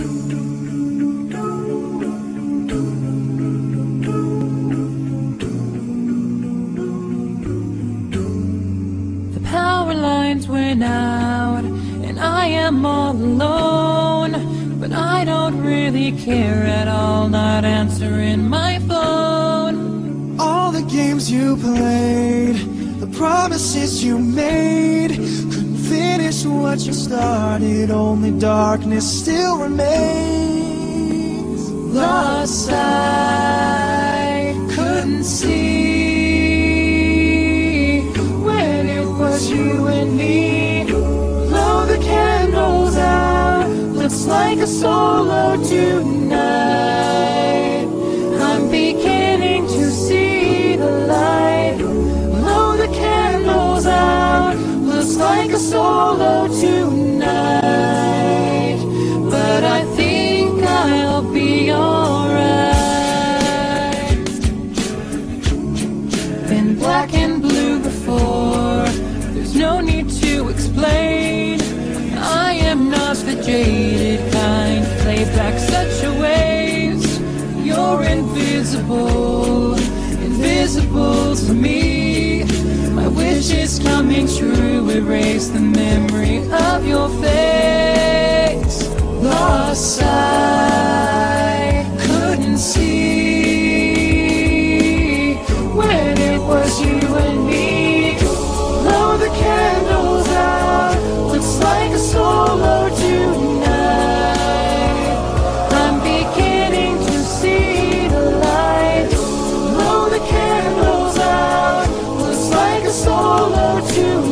The power lines went out, and I am all alone. But I don't really care at all, not answering my phone. All the games you played, the promises you made, couldn't finish what you started, only darkness still remains. Lost sight, couldn't see when it was you and me. Blow the candles out, Looks like a solo tonight. Solo tonight. But I think I'll be alright. Been black and blue before. There's no need to explain. I am not the jaded kind. Play back such a waste. You're invisible, invisible to me. Coming true. Erase the memory of your face. Lost sight, couldn't see when it was you and me. Blow the candles out. Looks like a solo tonight. Solo